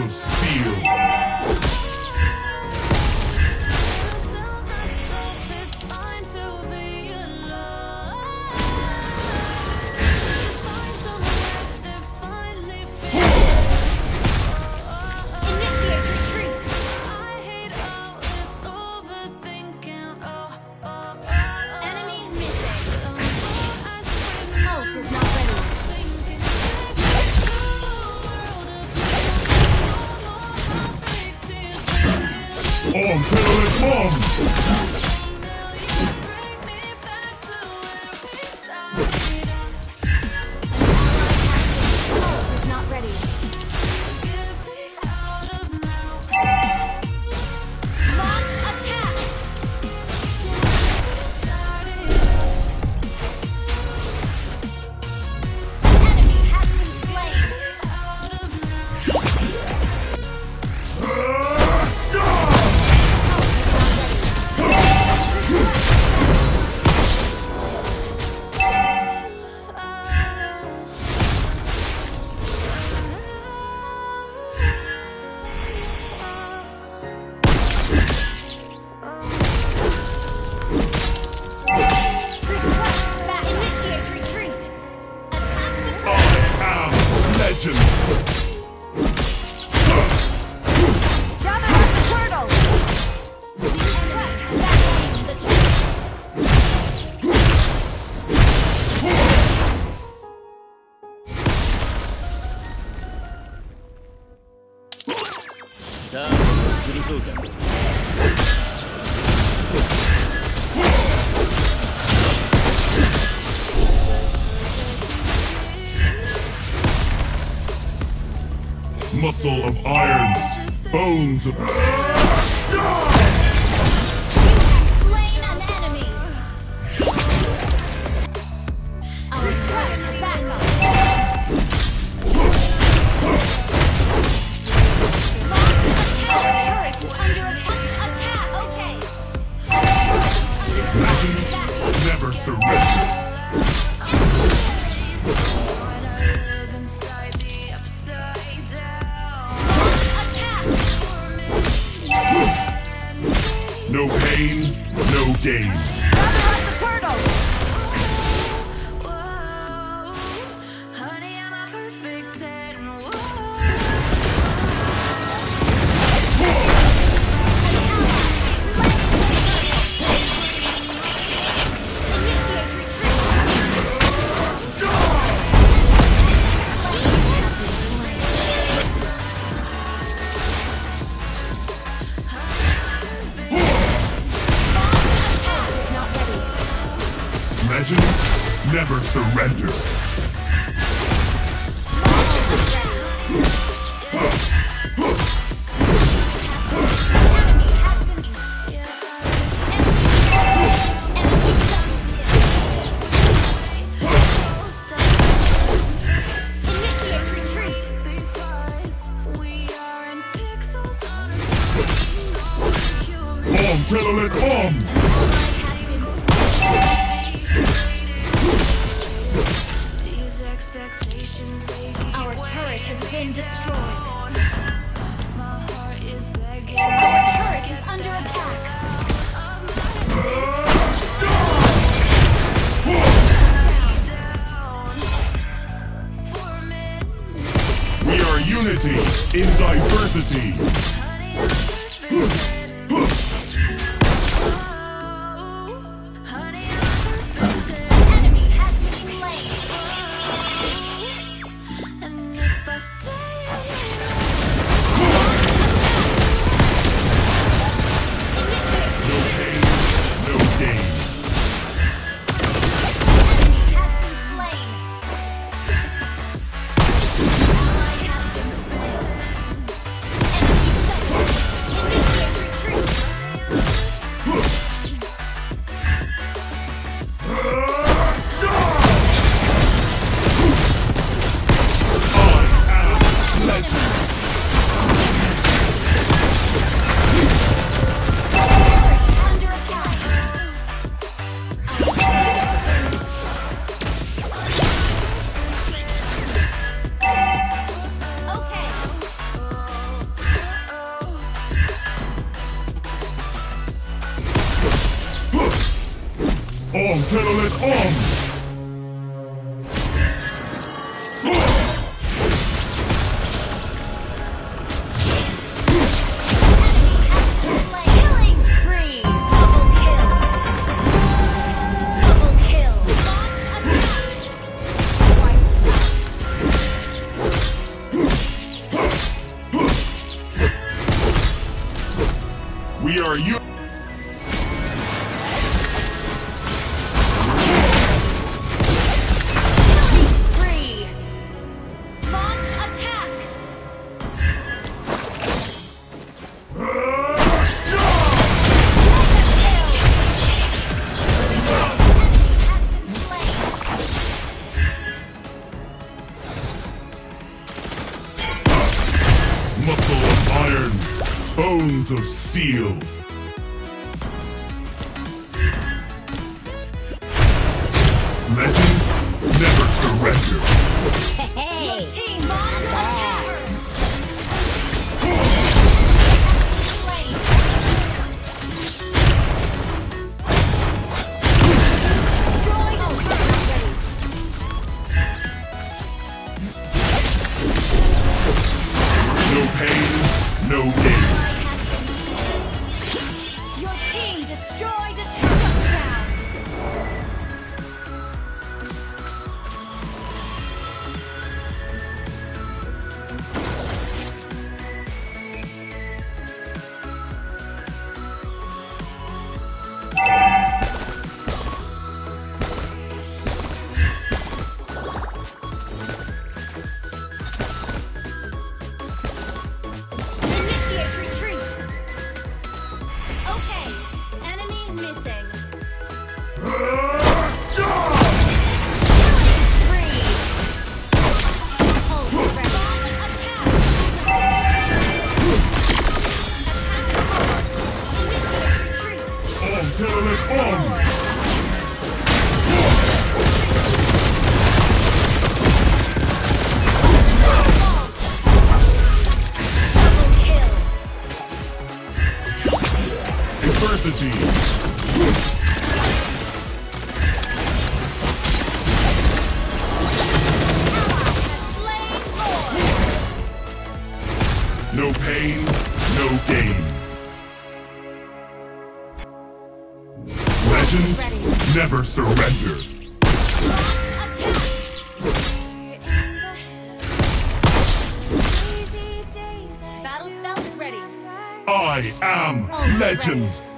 so steal. On to the bomb! muscle of iron, bones of... Ah! No game. surrender. turret has been destroyed. Your turret is under attack. We are unity in diversity. All Tenolet on. Of Steel. Legends never surrender. Hey, team bomb. No pain, no gain. No pain, no gain. Legends never surrender. I am Legend!